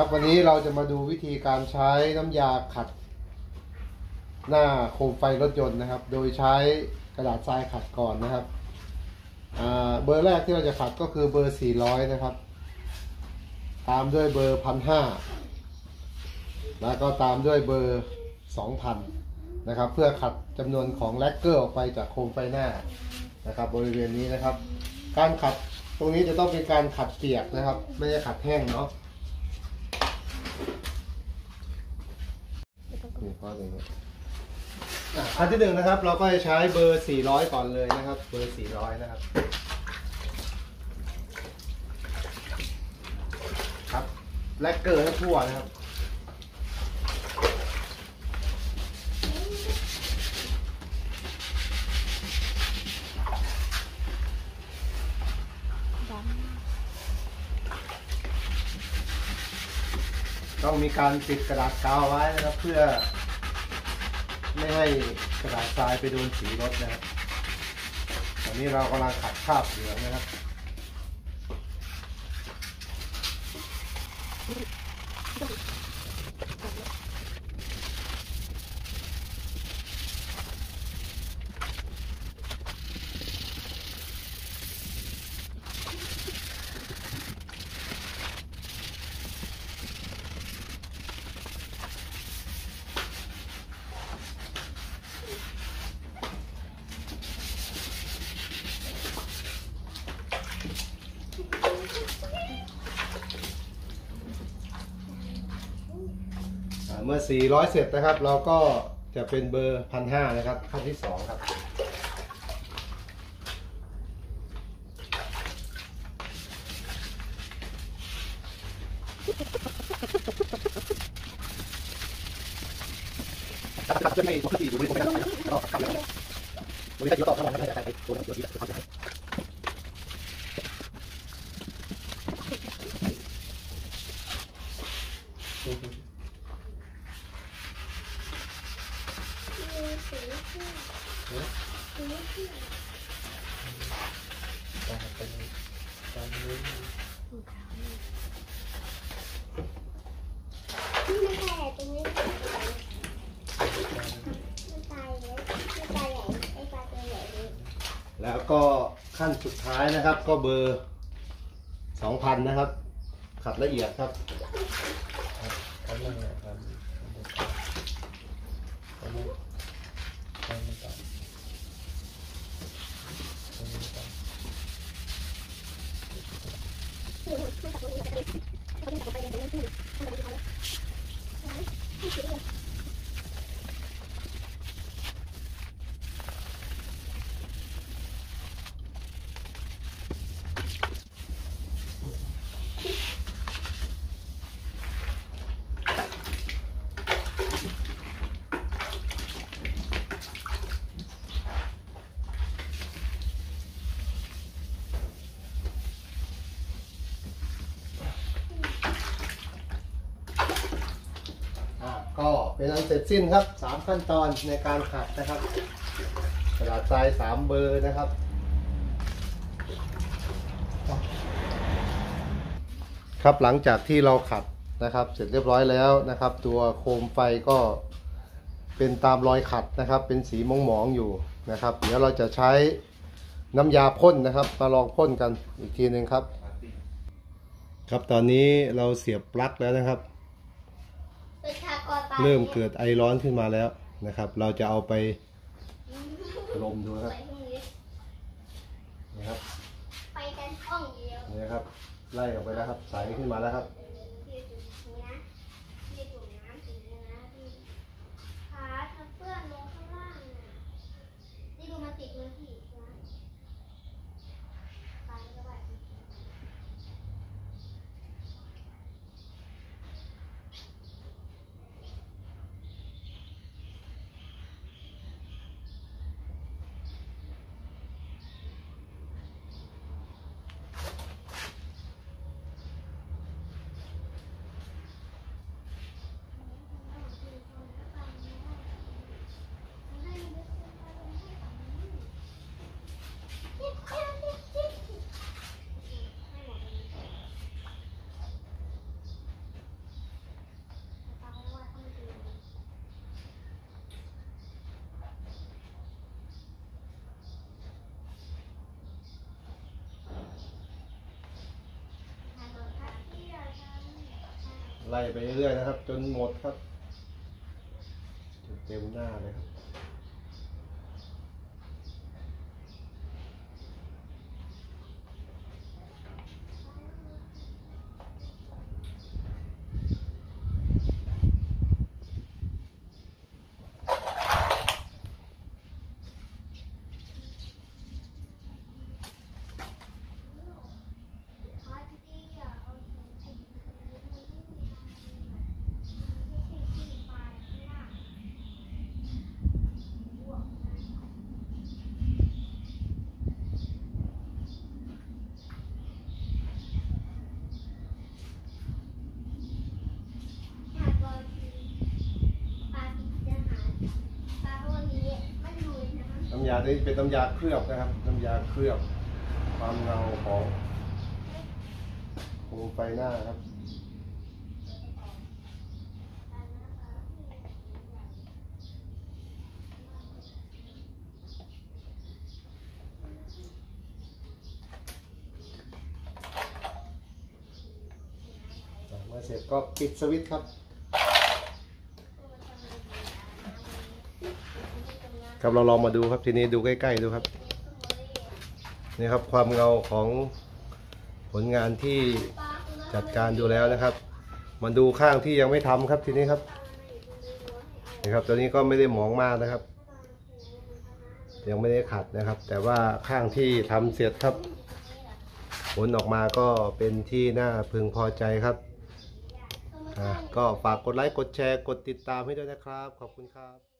ครับวันนี้เราจะมาดูวิธีการใช้น้ำยาขัด หน้าโคมไฟรถยนต์นะครับ โดยใช้กระดาษทรายขัดก่อนนะครับเบอร์แรกที่เราจะขัดก็คือเบอร์ 400 นะครับ ตามด้วยเบอร์1,500แล้วก็ตามด้วยเบอร์ 2,000 นะครับ เพื่อขัดจำนวนของแลกเกอร์ออกไปจากโคมไฟหน้านะครับ บริเวณนี้นะครับ การขัดตรงนี้จะต้องเป็นการขัดเปียกนะครับ ไม่ใช่ขัดแห้งเนาะ นี่ข้อหนึ่งอะอันที่หนึ่งนะครับ เราก็จะใช้เบอร์ 400 ก่อนเลยนะครับ เบอร์ 400 นะครับ ครับ แลกเกอร์ให้ทั่วนะครับ ต้องมีการติดกระดาษกาวไว้นะครับเพื่อ ไม่ให้กระดาษทรายไปโดนสีรถนะครับตอนนี้เรากำลังขัดคราบเหลืองนะครับ เมื่อ 400 เสร็จนะครับ เราก็จะเป็นเบอร์1,500นะครับ ขั้นที่ 2 ครับไม่ใช่ตรงนี้ไม่ตา ยเลยไม่ตายใหญ่ไอ้ปลาตัวใหญ่นี้แล้วก็ขั้นสุดท้ายนะครับ ก็เบอร์2,000นะครับ ขัดละเอียดครับ อะ ก็เป็นอันเสร็จสิ้นครับ 3 ขั้นตอนในการขัดนะครับกระดาษทราย 3 เบอร์นะครับครับหลังจากที่เราขัดนะครับ เสร็จเรียบร้อยแล้วนะครับ ตัวโคมไฟก็เป็นตามรอยขัดนะครับ เป็นสีมองมองอยู่นะครับ เดี๋ยวเราจะใช้น้ำยาพ่นนะครับ มาลองพ่นกันอีกทีหนึ่งครับ ครับตอนนี้เราเสียบปลั๊กแล้วนะครับ ประชากรปลา เริ่มเกิดไอร้อนขึ้นมาแล้วนะครับ เราจะเอาไปลมดูนะครับไปพรุ่งนี้นะครับไปกันห้องเดียวนี่นะครับ ไล่ออกไปแล้วครับใสขึ้นมาแล้วครับที่จุดนี้นะที่จุดน้ำสีนี้นะที่ขาทับเพื่อนลงข้างล่างน่ะนี่ดูมันติดมือพี่นะไปก็ไป ให้มันเป็นคนละฝั่งนะให้มันเป็นคนละฝั่งนะ ครับ นี่ ตอนนี้เราเสียบปลั๊กแล้วนะครับ เริ่มเกิดไอร้อนขึ้นมาแล้วนะครับ เดี๋ยวเราจะเอาไปลมดูนะครับ นี่นะครับ ไล่ออกไปแล้วครับ ใสขึ้นมาแล้วครับ ไปพรุ่งนี้ นี่นะครับ ไล่ออกไปแล้วครับ ใสขึ้นมาแล้วครับ ไป ไล่ไปเรื่อยๆนะครับ จนหมดครับจนเต็มหน้าเลยครับ พาร์ตี้อะเอาไอ้ที่ปลายข้างล่างบวกนะถ้าก็คือปลาที่จะหาปลาพวกนี้มันอยู่ในน้ำ น้ำ ยาตัวนี้เป็นน้ำยาเคลือบนะครับ น้ำยาเคลือบความเงาของโคมไฟหน้าครับเมื่อเสร็จก็ปิดสวิตช์ครับ ครับเราลองมาดูครับทีนี้ดูใกล้ๆดูครับนี่ครับความเงาของผลงานที่จัดการดูแล้วนะครับมาดูข้างที่ยังไม่ทำครับทีนี้ครับนี่ครับตัวนี้ก็ไม่ได้หมองมากนะครับ ยังไม่ได้ขัดนะครับ แต่ว่าข้างที่ทำเสร็จครับ ผลออกมาก็เป็นที่น่าพึงพอใจครับก็ฝากกดไลค์กดแชร์กดติดตามให้ด้วยนะครับ ขอบคุณครับ